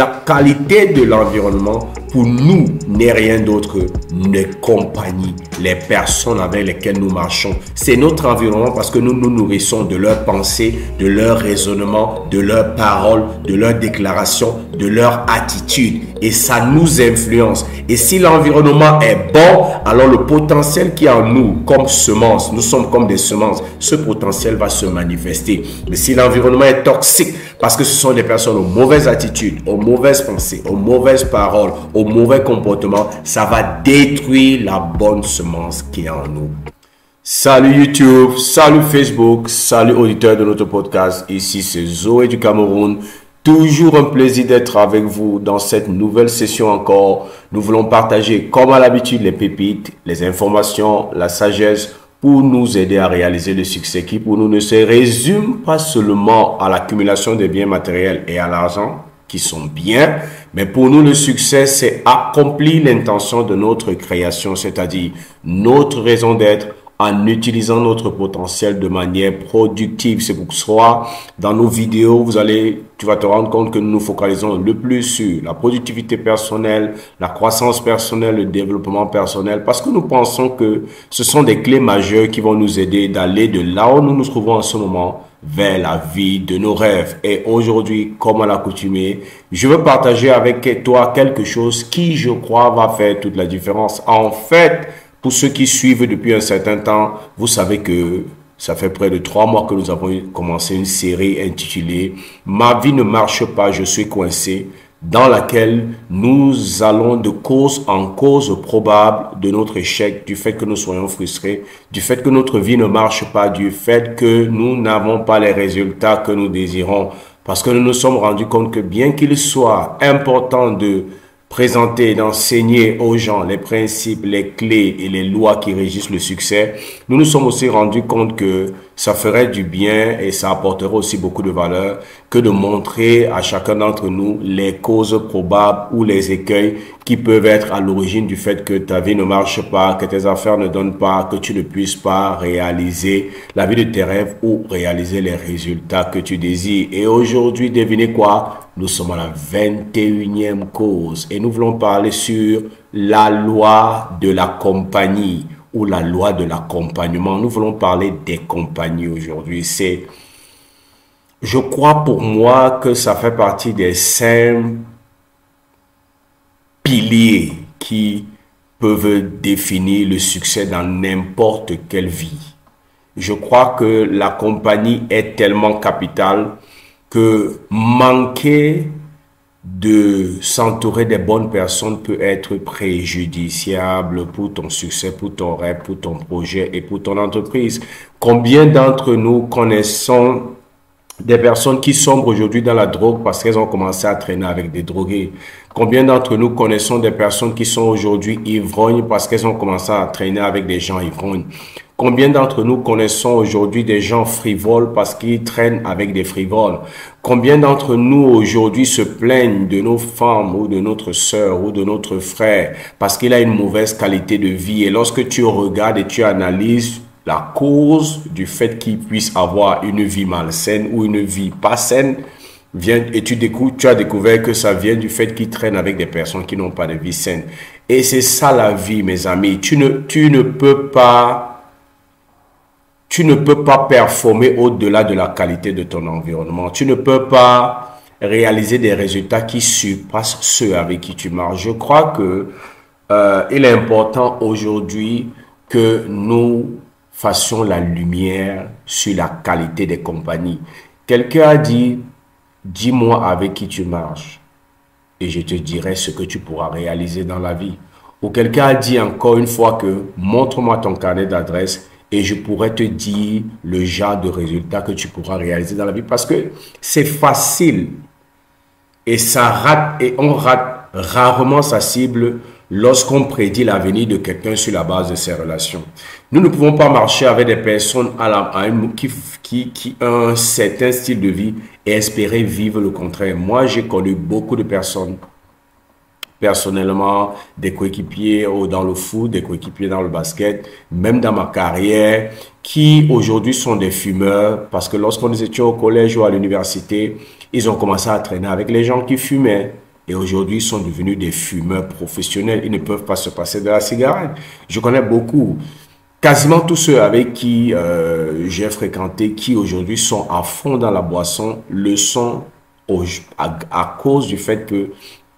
La qualité de l'environnement, pour nous, n'est rien d'autre que les compagnies, les personnes avec lesquelles nous marchons. C'est notre environnement parce que nous nous nourrissons de leurs pensées, de leurs raisonnements, de leurs paroles, de leurs déclarations, de leur attitude. Et ça nous influence. Et si l'environnement est bon, alors le potentiel qui est en nous, comme semence, nous sommes comme des semences, ce potentiel va se manifester. Mais si l'environnement est toxique, parce que ce sont des personnes aux mauvaises attitudes, aux mauvaises pensées, aux mauvaises paroles, aux mauvais comportements, ça va détruire la bonne semence qui est en nous. Salut YouTube, salut Facebook, salut auditeurs de notre podcast. Ici c'est Zoé du Cameroun. Toujours un plaisir d'être avec vous dans cette nouvelle session encore. Nous voulons partager comme à l'habitude les pépites, les informations, la sagesse pour nous aider à réaliser le succès qui pour nous ne se résume pas seulement à l'accumulation des biens matériels et à l'argent, qui sont bien, mais pour nous le succès, c'est accomplir l'intention de notre création, c'est-à-dire notre raison d'être, en utilisant notre potentiel de manière productive. C'est pour dans nos vidéos, vous allez, tu vas te rendre compte que nous nous focalisons le plus sur la productivité personnelle, la croissance personnelle, le développement personnel, parce que nous pensons que ce sont des clés majeures qui vont nous aider d'aller de là où nous nous trouvons en ce moment vers la vie de nos rêves. Et aujourd'hui, comme à l'accoutumée, je veux partager avec toi quelque chose qui, je crois, va faire toute la différence. En fait, pour ceux qui suivent depuis un certain temps, vous savez que ça fait près de trois mois que nous avons commencé une série intitulée Ma vie ne marche pas, je suis coincé, dans laquelle nous allons de cause en cause probable de notre échec, du fait que nous soyons frustrés, du fait que notre vie ne marche pas, du fait que nous n'avons pas les résultats que nous désirons. Parce que nous nous sommes rendus compte que bien qu'il soit important de présenter d'enseigner aux gens les principes, les clés et les lois qui régissent le succès, nous nous sommes aussi rendus compte que ça ferait du bien et ça apporterait aussi beaucoup de valeur que de montrer à chacun d'entre nous les causes probables ou les écueils qui peuvent être à l'origine du fait que ta vie ne marche pas, que tes affaires ne donnent pas, que tu ne puisses pas réaliser la vie de tes rêves ou réaliser les résultats que tu désires. Et aujourd'hui, devinez quoi? Nous sommes à la 21e cause et nous voulons parler sur la loi de la compagnie ou la loi de l'accompagnement. Nous voulons parler des compagnies aujourd'hui. C'est, je crois pour moi que ça fait partie des cinq piliers qui peuvent définir le succès dans n'importe quelle vie. Je crois que la compagnie est tellement capitale que manquer de s'entourer des bonnes personnes peut être préjudiciable pour ton succès, pour ton rêve, pour ton projet et pour ton entreprise. Combien d'entre nous connaissons des personnes qui sombrent aujourd'hui dans la drogue parce qu'elles ont commencé à traîner avec des drogués. Combien d'entre nous connaissons des personnes qui sont aujourd'hui ivrognes parce qu'elles ont commencé à traîner avec des gens ivrognes? Combien d'entre nous connaissons aujourd'hui des gens frivoles parce qu'ils traînent avec des frivoles? Combien d'entre nous aujourd'hui se plaignent de nos femmes ou de notre sœur ou de notre frère parce qu'il a une mauvaise qualité de vie? Et lorsque tu regardes et tu analyses la cause du fait qu'il puisse avoir une vie malsaine ou une vie pas saine, vient, et tu, découvres, tu as découvert que ça vient du fait qu'il traîne avec des personnes qui n'ont pas de vie saine. Et c'est ça la vie, mes amis. Tu ne, tu ne peux pas tu ne peux pas performer au-delà de la qualité de ton environnement. Tu ne peux pas réaliser des résultats qui surpassent ceux avec qui tu marches. Je crois que euh, il est important aujourd'hui que nous fassions la lumière sur la qualité des compagnies. Quelqu'un a dit, dis-moi avec qui tu marches et je te dirai ce que tu pourras réaliser dans la vie. Ou quelqu'un a dit encore une fois que montre-moi ton carnet d'adresse et je pourrais te dire le genre de résultats que tu pourras réaliser dans la vie parce que c'est facile et ça rate et on rate rarement sa cible lorsqu'on prédit l'avenir de quelqu'un sur la base de ses relations. Nous ne pouvons pas marcher avec des personnes à qui, ont un certain style de vie et espérer vivre le contraire. Moi, j'ai connu beaucoup de personnes personnellement des coéquipiers dans le foot, des coéquipiers dans le basket, même dans ma carrière, qui aujourd'hui sont des fumeurs parce que lorsqu'on était au collège ou à l'université, ils ont commencé à traîner avec les gens qui fumaient. Et aujourd'hui sont devenus des fumeurs professionnels. Ils ne peuvent pas se passer de la cigarette. Je connais beaucoup, quasiment tous ceux avec qui euh, j'ai fréquenté, qui aujourd'hui sont à fond dans la boisson, le sont à, à cause du fait que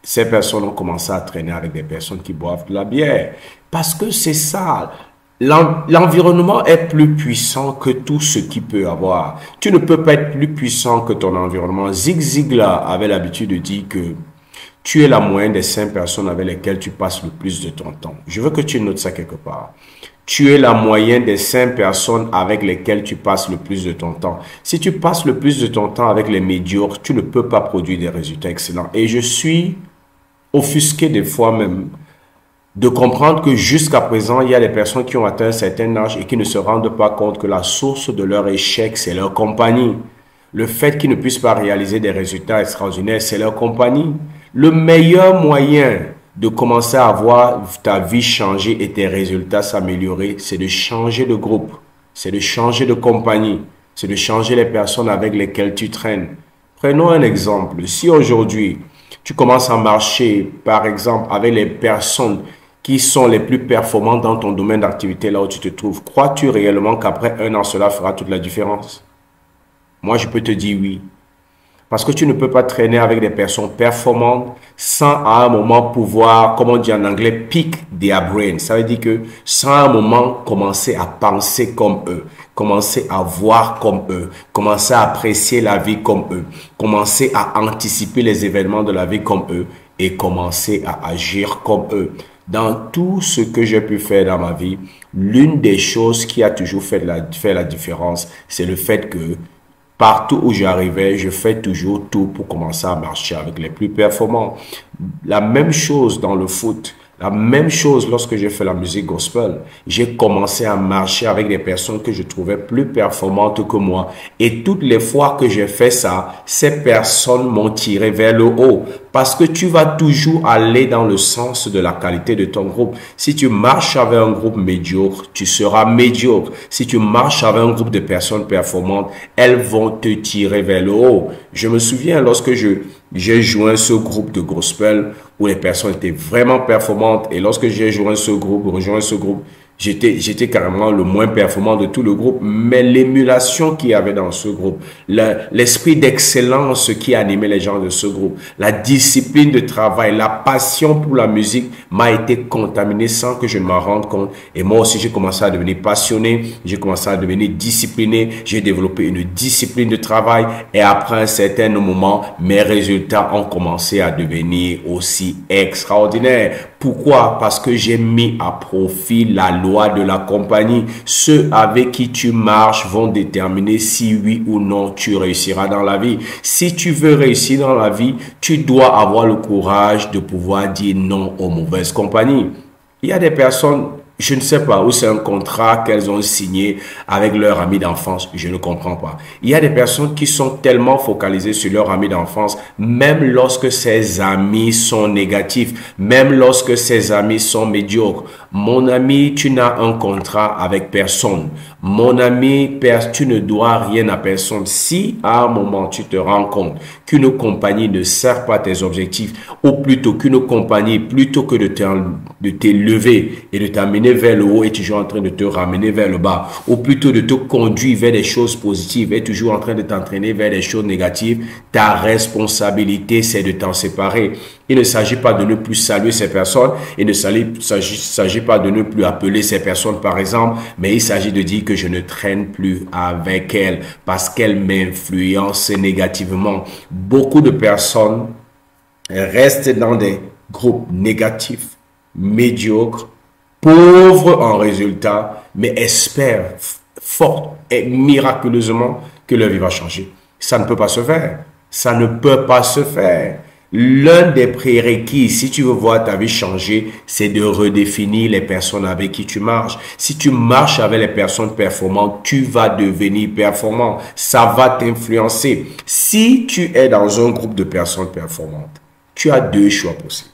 ces personnes ont commencé à traîner avec des personnes qui boivent de la bière. Parce que c'est ça. L'environnement est plus puissant que tout ce qu'il peut avoir. Tu ne peux pas être plus puissant que ton environnement. Zig Ziglar avait l'habitude de dire que tu es la moyenne des cinq personnes avec lesquelles tu passes le plus de ton temps. Je veux que tu notes ça quelque part. Tu es la moyenne des cinq personnes avec lesquelles tu passes le plus de ton temps. Si tu passes le plus de ton temps avec les médiocres, tu ne peux pas produire des résultats excellents. Et je suis offusqué des fois même de comprendre que jusqu'à présent, il y a des personnes qui ont atteint un certain âge et qui ne se rendent pas compte que la source de leur échec, c'est leur compagnie. Le fait qu'ils ne puissent pas réaliser des résultats extraordinaires, c'est leur compagnie. Le meilleur moyen de commencer à voir ta vie changer et tes résultats s'améliorer, c'est de changer de groupe, c'est de changer de compagnie, c'est de changer les personnes avec lesquelles tu traînes. Prenons un exemple. Si aujourd'hui, tu commences à marcher, par exemple, avec les personnes qui sont les plus performants dans ton domaine d'activité là où tu te trouves, crois-tu réellement qu'après un an, cela fera toute la différence? Moi, je peux te dire oui. Parce que tu ne peux pas traîner avec des personnes performantes sans à un moment pouvoir, comme on dit en anglais, pick their brain. Ça veut dire que sans à un moment commencer à penser comme eux, commencer à voir comme eux, commencer à apprécier la vie comme eux, commencer à anticiper les événements de la vie comme eux et commencer à agir comme eux. Dans tout ce que j'ai pu faire dans ma vie, l'une des choses qui a toujours fait la, fait la différence, c'est le fait que partout où j'arrivais, je fais toujours tout pour commencer à marcher avec les plus performants. La même chose dans le foot. La même chose lorsque j'ai fait la musique gospel. J'ai commencé à marcher avec des personnes que je trouvais plus performantes que moi. Et toutes les fois que j'ai fait ça, ces personnes m'ont tiré vers le haut. Parce que tu vas toujours aller dans le sens de la qualité de ton groupe. Si tu marches avec un groupe médiocre, tu seras médiocre. Si tu marches avec un groupe de personnes performantes, elles vont te tirer vers le haut. Je me souviens lorsque je j'ai joint ce groupe de gospel où les personnes étaient vraiment performantes. Et lorsque j'ai joint ce groupe, rejoint ce groupe, J'étais, j'étais carrément le moins performant de tout le groupe, mais l'émulation qu'il y avait dans ce groupe, l'esprit d'excellence qui animait les gens de ce groupe, la discipline de travail, la passion pour la musique m'a été contaminée sans que je ne m'en rende compte. Et moi aussi, j'ai commencé à devenir passionné, j'ai commencé à devenir discipliné, j'ai développé une discipline de travail et après un certain moment, mes résultats ont commencé à devenir aussi extraordinaires. Pourquoi? Parce que j'ai mis à profit la loi de la compagnie. Ceux avec qui tu marches vont déterminer si oui ou non tu réussiras dans la vie. Si tu veux réussir dans la vie, tu dois avoir le courage de pouvoir dire non aux mauvaises compagnies. Il y a des personnes je ne sais pas où c'est un contrat qu'elles ont signé avec leur ami d'enfance. Je ne comprends pas. Il y a des personnes qui sont tellement focalisées sur leur ami d'enfance, même lorsque ces amis sont négatifs, même lorsque ces amis sont médiocres. Mon ami, tu n'as un contrat avec personne. Mon ami, tu ne dois rien à personne. Si à un moment tu te rends compte qu'une compagnie ne sert pas tes objectifs, ou plutôt qu'une compagnie, plutôt que de t'élever et de t'amener vers le haut, est toujours en train de te ramener vers le bas, ou plutôt de te conduire vers des choses positives, est toujours en train de t'entraîner vers des choses négatives, ta responsabilité, c'est de t'en séparer. Il ne s'agit pas de ne plus saluer ces personnes, il ne s'agit pas de ne plus appeler ces personnes par exemple, mais il s'agit de dire que je ne traîne plus avec elles parce qu'elles m'influencent négativement. Beaucoup de personnes restent dans des groupes négatifs, médiocres, pauvres en résultat, mais espèrent fort et miraculeusement que leur vie va changer. Ça ne peut pas se faire. Ça ne peut pas se faire. L'un des prérequis, si tu veux voir ta vie changer, c'est de redéfinir les personnes avec qui tu marches. Si tu marches avec les personnes performantes, tu vas devenir performant. Ça va t'influencer. Si tu es dans un groupe de personnes performantes, tu as deux choix possibles.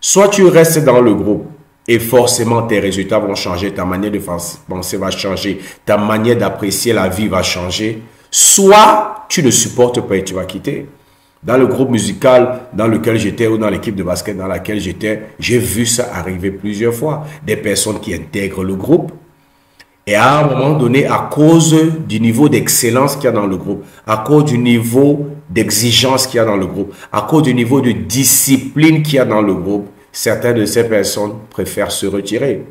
Soit tu restes dans le groupe et forcément tes résultats vont changer, ta manière de penser va changer, ta manière d'apprécier la vie va changer. Soit tu ne supportes pas et tu vas quitter. Dans le groupe musical dans lequel j'étais ou dans l'équipe de basket dans laquelle j'étais, j'ai vu ça arriver plusieurs fois. Des personnes qui intègrent le groupe et à un moment donné, à cause du niveau d'excellence qu'il y a dans le groupe, à cause du niveau d'exigence qu'il y a dans le groupe, à cause du niveau de discipline qu'il y a dans le groupe, certaines de ces personnes préfèrent se retirer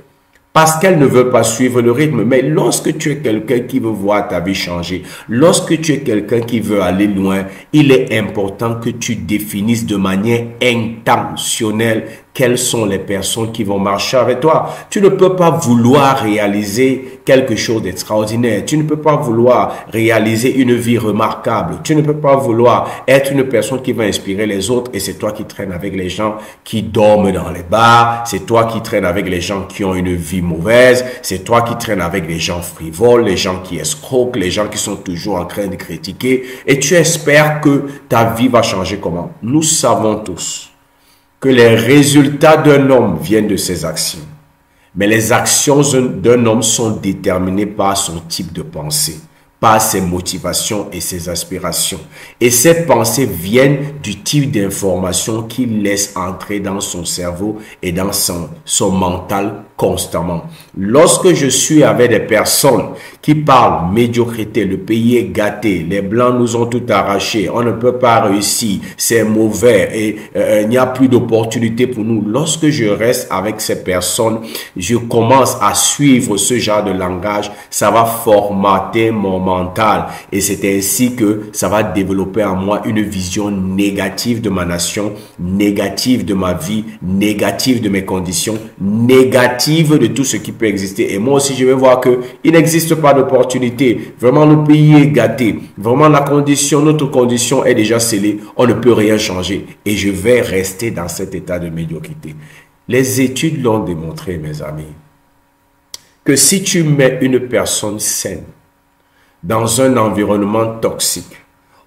parce qu'elle ne veut pas suivre le rythme. Mais lorsque tu es quelqu'un qui veut voir ta vie changer, lorsque tu es quelqu'un qui veut aller loin, il est important que tu définisses de manière intentionnelle quelles sont les personnes qui vont marcher avec toi. Tu ne peux pas vouloir réaliser quelque chose d'extraordinaire. Tu ne peux pas vouloir réaliser une vie remarquable. Tu ne peux pas vouloir être une personne qui va inspirer les autres et c'est toi qui traînes avec les gens qui dorment dans les bars. C'est toi qui traînes avec les gens qui ont une vie mauvaise. C'est toi qui traînes avec les gens frivoles, les gens qui escroquent, les gens qui sont toujours en train de critiquer. Et tu espères que ta vie va changer comment? Nous savons tous que les résultats d'un homme viennent de ses actions. Mais les actions d'un homme sont déterminées par son type de pensée par ses motivations et ses aspirations. Et ces pensées viennent du type d'information qu'il laisse entrer dans son cerveau et dans son, son mental constamment. Lorsque je suis avec des personnes qui parlent médiocrité, le pays est gâté, les blancs nous ont tout arraché, on ne peut pas réussir, c'est mauvais et euh, il n'y a plus d'opportunité pour nous. Lorsque je reste avec ces personnes, je commence à suivre ce genre de langage, ça va formater mon mental et c'est ainsi que ça va développer en moi une vision négative de ma nation, négative de ma vie, négative de mes conditions, négative de tout ce qui peut exister. Et moi aussi, je vais voir que il n'existe pas d'opportunité. Vraiment, le pays est gâté. Vraiment, la condition, notre condition est déjà scellée. On ne peut rien changer. Et je vais rester dans cet état de médiocrité. Les études l'ont démontré, mes amis, que si tu mets une personne saine dans un environnement toxique,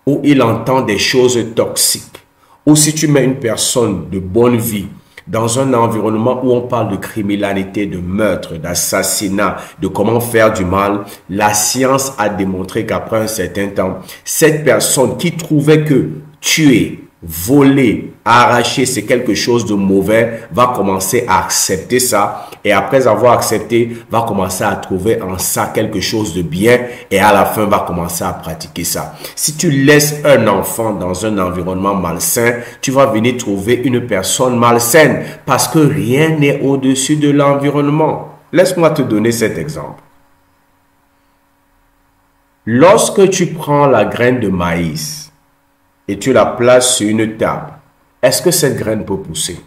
où il entend des choses toxiques, ou si tu mets une personne de bonne vie dans un environnement où on parle de criminalité, de meurtre, d'assassinat, de comment faire du mal, la science a démontré qu'après un certain temps, cette personne qui trouvait que tuer, voler, arracher, c'est quelque chose de mauvais, va commencer à accepter ça. Et après avoir accepté, va commencer à trouver en ça quelque chose de bien. Et à la fin, va commencer à pratiquer ça. Si tu laisses un enfant dans un environnement malsain, tu vas venir trouver une personne malsaine. Parce que rien n'est au-dessus de l'environnement. Laisse-moi te donner cet exemple. Lorsque tu prends la graine de maïs, et tu la places sur une table, est-ce que cette graine peut pousser?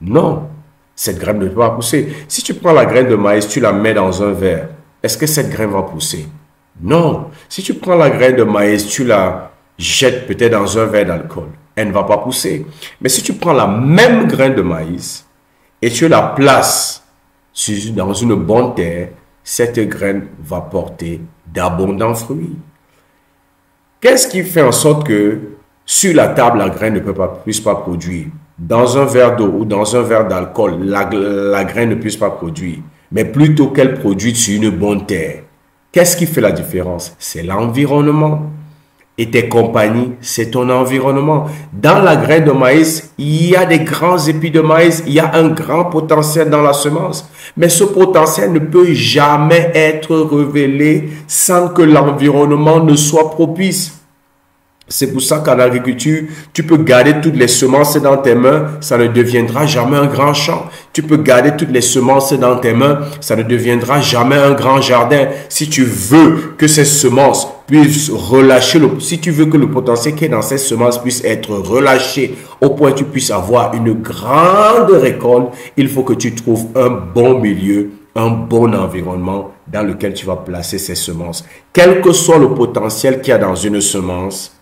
Non, cette graine ne peut pas pousser. Si tu prends la graine de maïs, tu la mets dans un verre, est-ce que cette graine va pousser? Non. Si tu prends la graine de maïs, tu la jettes peut-être dans un verre d'alcool, elle ne va pas pousser. Mais si tu prends la même graine de maïs et tu la places dans une bonne terre, cette graine va porter d'abondants fruits. Qu'est-ce qui fait en sorte que sur la table, la graine ne peut pas, pas produire Dans un verre d'eau ou dans un verre d'alcool, la, la graine ne puisse pas produire, mais plutôt qu'elle produise sur une bonne terre. Qu'est-ce qui fait la différence? C'est l'environnement et tes compagnies, c'est ton environnement. Dans la graine de maïs, il y a des grands épis de maïs, il y a un grand potentiel dans la semence. Mais ce potentiel ne peut jamais être révélé sans que l'environnement ne soit propice. C'est pour ça qu'en agriculture, tu peux garder toutes les semences dans tes mains, ça ne deviendra jamais un grand champ. Tu peux garder toutes les semences dans tes mains, ça ne deviendra jamais un grand jardin. Si tu veux que ces semences puissent relâcher, si tu veux que le potentiel qui est dans ces semences puisse être relâché au point que tu puisses avoir une grande récolte, il faut que tu trouves un bon milieu, un bon environnement dans lequel tu vas placer ces semences. Quel que soit le potentiel qu'il y a dans une semence,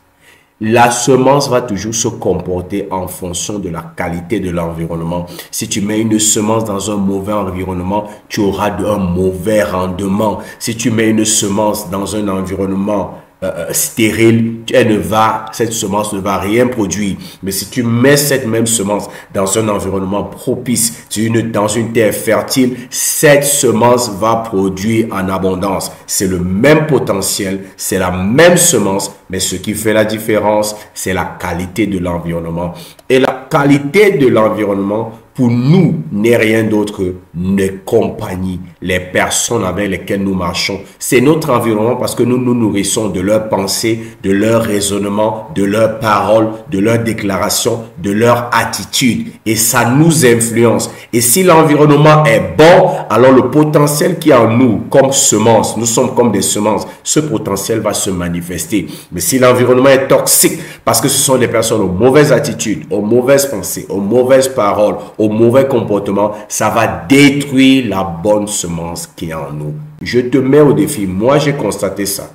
la semence va toujours se comporter en fonction de la qualité de l'environnement. Si tu mets une semence dans un mauvais environnement, tu auras un mauvais rendement. Si tu mets une semence dans un environnement euh, stérile, elle ne va, cette semence ne va rien produire. Mais si tu mets cette même semence dans un environnement propice, une, dans une terre fertile, cette semence va produire en abondance. C'est le même potentiel, c'est la même semence, mais ce qui fait la différence, c'est la qualité de l'environnement. Et la qualité de l'environnement pour nous n'est rien d'autre que nos compagnies, les personnes avec lesquelles nous marchons. C'est notre environnement parce que nous nous nourrissons de leurs pensées, de leurs raisonnements, de leurs paroles, de leurs déclarations, de leur attitude. Et ça nous influence. Et si l'environnement est bon, alors le potentiel qui est en nous, comme semence, nous sommes comme des semences, ce potentiel va se manifester. Mais si l'environnement est toxique, parce que ce sont des personnes aux mauvaises attitudes, aux mauvaises pensées, aux mauvaises paroles, aux mauvais comportement, ça va détruire la bonne semence qui est en nous. Je te mets au défi. Moi, j'ai constaté ça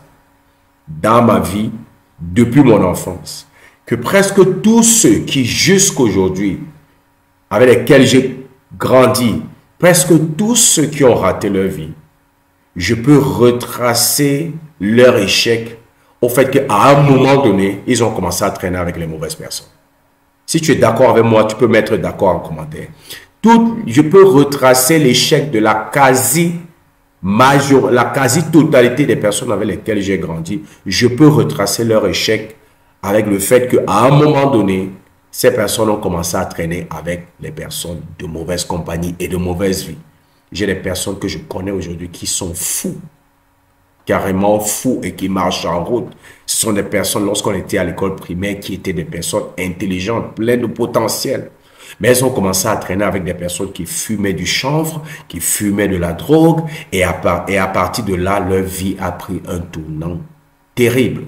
dans ma vie depuis mon enfance. Que presque tous ceux qui jusqu'aujourd'hui, avec lesquels j'ai grandi, presque tous ceux qui ont raté leur vie, je peux retracer leur échec au fait qu'à un moment donné, ils ont commencé à traîner avec les mauvaises personnes. Si tu es d'accord avec moi, tu peux mettre d'accord en commentaire. Tout, je peux retracer l'échec de la quasi major, la quasi-totalité des personnes avec lesquelles j'ai grandi. Je peux retracer leur échec avec le fait qu'à un moment donné, ces personnes ont commencé à traîner avec les personnes de mauvaise compagnie et de mauvaise vie. J'ai des personnes que je connais aujourd'hui qui sont fous carrément fous et qui marchent en route. Sont des personnes, lorsqu'on était à l'école primaire, qui étaient des personnes intelligentes, pleines de potentiel. Mais elles ont commencé à traîner avec des personnes qui fumaient du chanvre, qui fumaient de la drogue, et à, et à partir de là, leur vie a pris un tournant terrible.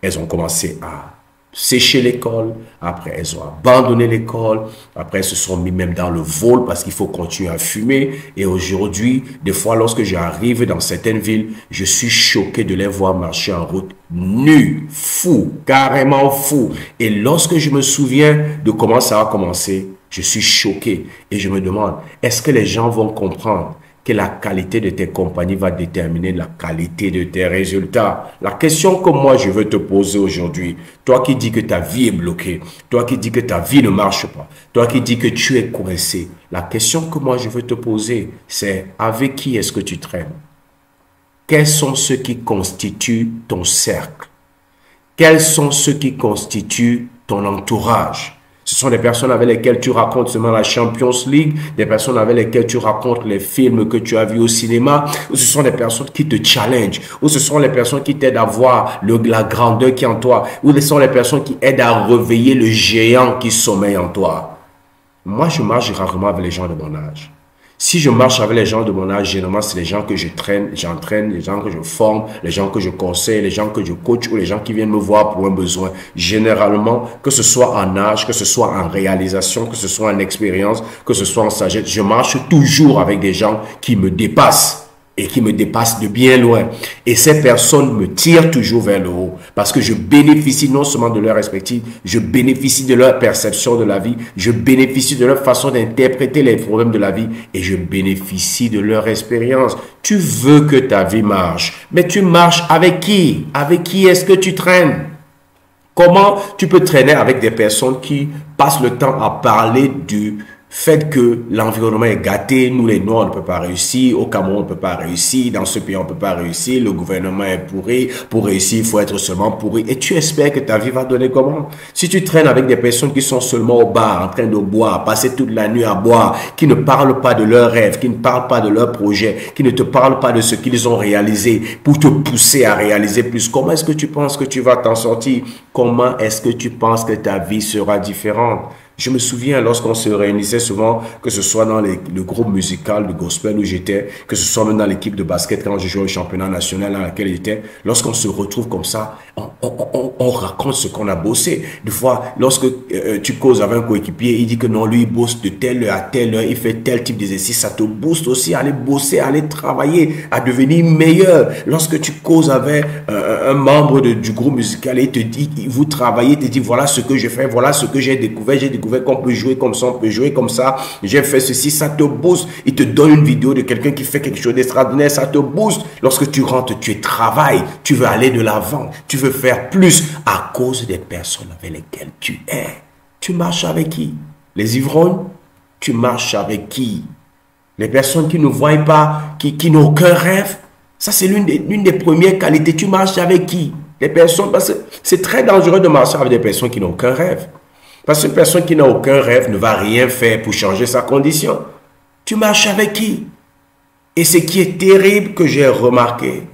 Elles ont commencé à séché l'école, après elles ont abandonné l'école, après elles se sont mis même dans le vol parce qu'il faut continuer à fumer. Et aujourd'hui, des fois, lorsque j'arrive dans certaines villes, je suis choqué de les voir marcher en route nus, fous, carrément fous. Et lorsque je me souviens de comment ça a commencé, je suis choqué et je me demande, est-ce que les gens vont comprendre que la qualité de tes compagnies va déterminer la qualité de tes résultats. La question que moi je veux te poser aujourd'hui, toi qui dis que ta vie est bloquée, toi qui dis que ta vie ne marche pas, toi qui dis que tu es coincé, la question que moi je veux te poser, c'est avec qui est-ce que tu traînes? Quels sont ceux qui constituent ton cercle? Quels sont ceux qui constituent ton entourage? Ce sont des personnes avec lesquelles tu racontes seulement la Champions League, des personnes avec lesquelles tu racontes les films que tu as vus au cinéma, ou ce sont des personnes qui te challenge, ou ce sont les personnes qui t'aident à voir la grandeur qui est en toi, ou ce sont les personnes qui aident à réveiller le géant qui sommeille en toi. Moi, je marche rarement avec les gens de mon âge. Si je marche avec les gens de mon âge, généralement, c'est les gens que je traîne, j'entraîne, les gens que je forme, les gens que je conseille, les gens que je coach ou les gens qui viennent me voir pour un besoin. Généralement, que ce soit en âge, que ce soit en réalisation, que ce soit en expérience, que ce soit en sagesse, je marche toujours avec des gens qui me dépassent et qui me dépassent de bien loin. Et ces personnes me tirent toujours vers le haut parce que je bénéficie non seulement de leur perspective, je bénéficie de leur perception de la vie, je bénéficie de leur façon d'interpréter les problèmes de la vie et je bénéficie de leur expérience. Tu veux que ta vie marche, mais tu marches avec qui? Avec qui est-ce que tu traînes? Comment tu peux traîner avec des personnes qui passent le temps à parler du fait que l'environnement est gâté, nous les Noirs on ne peut pas réussir, au Cameroun on ne peut pas réussir, dans ce pays on ne peut pas réussir, le gouvernement est pourri, pour réussir il faut être seulement pourri. Et tu espères que ta vie va donner comment? Si tu traînes avec des personnes qui sont seulement au bar, en train de boire, passer toute la nuit à boire, qui ne parlent pas de leurs rêves, qui ne parlent pas de leurs projets, qui ne te parlent pas de ce qu'ils ont réalisé pour te pousser à réaliser plus, comment est-ce que tu penses que tu vas t'en sortir? Comment est-ce que tu penses que ta vie sera différente? Je me souviens lorsqu'on se réunissait souvent, que ce soit dans le groupe musical de gospel où j'étais, que ce soit même dans l'équipe de basket quand je jouais au championnat national dans laquelle j'étais, lorsqu'on se retrouve comme ça, on, raconte ce qu'on a bossé. Des fois, lorsque euh, tu causes avec un coéquipier, il dit que non, lui, il bosse de telle heure à telle heure, il fait tel type d'exercice, ça te booste aussi à aller bosser, à aller travailler, à devenir meilleur. Lorsque tu causes avec euh, un membre du groupe musical et il te dit, vous travaillez, il te dit, voilà ce que je fais, voilà ce que j'ai découvert, j'ai découvert qu'on peut jouer comme ça, on peut jouer comme ça. J'ai fait ceci, ça te booste. Il te donne une vidéo de quelqu'un qui fait quelque chose d'extraordinaire, ça te booste. Lorsque tu rentres, tu travailles, tu veux aller de l'avant, tu veux faire plus à cause des personnes avec lesquelles tu es. Tu marches avec qui? Les ivrognes? Tu marches avec qui? Les personnes qui ne voient pas, qui, qui n'ont aucun rêve? Ça, c'est l'une des, des premières qualités. Tu marches avec qui? Les personnes, parce que c'est très dangereux de marcher avec des personnes qui n'ont aucun rêve. Parce qu'une personne qui n'a aucun rêve ne va rien faire pour changer sa condition. Tu marches avec qui? Et ce qui est terrible que j'ai remarqué,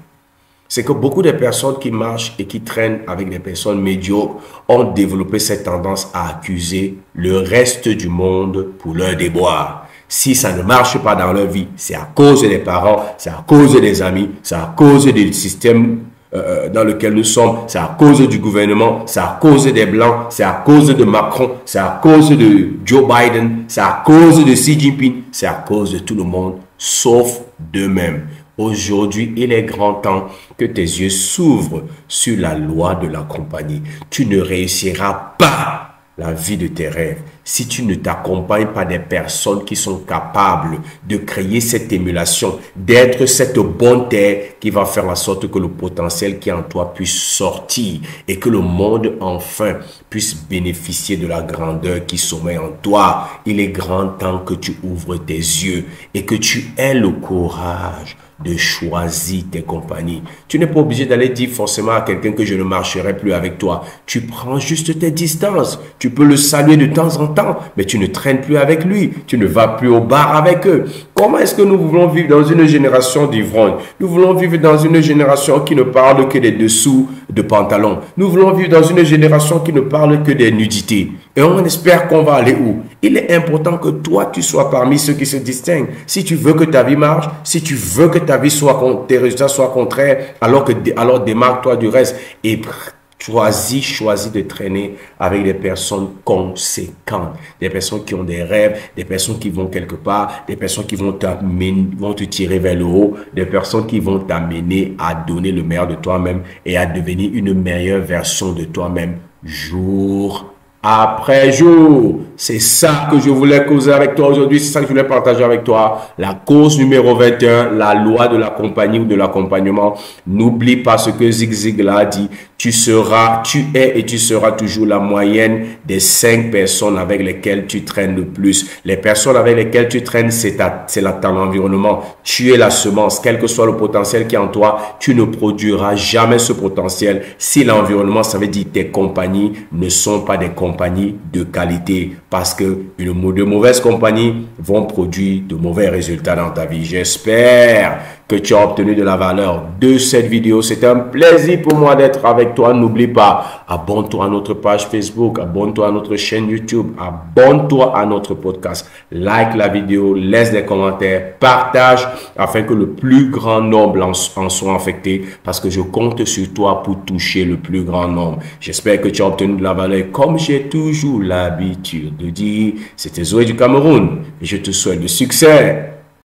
c'est que beaucoup de personnes qui marchent et qui traînent avec des personnes médiocres ont développé cette tendance à accuser le reste du monde pour leur déboire. Si ça ne marche pas dans leur vie, c'est à cause des parents, c'est à cause des amis, c'est à cause du système euh, dans lequel nous sommes, c'est à cause du gouvernement, c'est à cause des Blancs, c'est à cause de Macron, c'est à cause de Joe Biden, c'est à cause de Xi Jinping, c'est à cause de tout le monde, sauf d'eux-mêmes. Aujourd'hui, il est grand temps que tes yeux s'ouvrent sur la loi de la compagnie. Tu ne réussiras pas la vie de tes rêves si tu ne t'accompagnes pas des personnes qui sont capables de créer cette émulation, d'être cette bonté qui va faire en sorte que le potentiel qui est en toi puisse sortir et que le monde enfin puisse bénéficier de la grandeur qui sommeille en toi. Il est grand temps que tu ouvres tes yeux et que tu aies le courage de choisir tes compagnies. Tu n'es pas obligé d'aller dire forcément à quelqu'un que je ne marcherai plus avec toi. Tu prends juste tes distances. Tu peux le saluer de temps en temps, mais tu ne traînes plus avec lui. Tu ne vas plus au bar avec eux. Comment est-ce que nous voulons vivre dans une génération d'ivrognes Nous voulons vivre dans une génération qui ne parle que des dessous de pantalons. Nous voulons vivre dans une génération qui ne parle que des nudités. Et on espère qu'on va aller où? Il est important que toi, tu sois parmi ceux qui se distinguent. Si tu veux que ta vie marche, si tu veux que ta vie soit, tes résultats soient contraires, alors, alors démarque-toi du reste et Choisis, choisis de traîner avec des personnes conséquentes, des personnes qui ont des rêves, des personnes qui vont quelque part, des personnes qui vont, vont te tirer vers le haut, des personnes qui vont t'amener à donner le meilleur de toi-même et à devenir une meilleure version de toi-même jour après jour. C'est ça que je voulais causer avec toi aujourd'hui, c'est ça que je voulais partager avec toi. La cause numéro 21, la loi de la compagnie ou de l'accompagnement. N'oublie pas ce que Zig Ziglar dit. Tu seras, tu es et tu seras toujours la moyenne des cinq personnes avec lesquelles tu traînes le plus. Les personnes avec lesquelles tu traînes, c'est c'est ton environnement. Tu es la semence, quel que soit le potentiel qui est en toi, tu ne produiras jamais ce potentiel si l'environnement, ça veut dire tes compagnies ne sont pas des compagnies de qualité parce que une, de mauvaises compagnies vont produire de mauvais résultats dans ta vie. J'espère que tu as obtenu de la valeur de cette vidéo. C'est un plaisir pour moi d'être avec toi. N'oublie pas, abonne-toi à notre page Facebook, abonne-toi à notre chaîne YouTube, abonne-toi à notre podcast, like la vidéo, laisse des commentaires, partage afin que le plus grand nombre en, soit affecté parce que je compte sur toi pour toucher le plus grand nombre. J'espère que tu as obtenu de la valeur comme j'ai toujours l'habitude de dire. C'était Zoé du Cameroun je te souhaite du succès.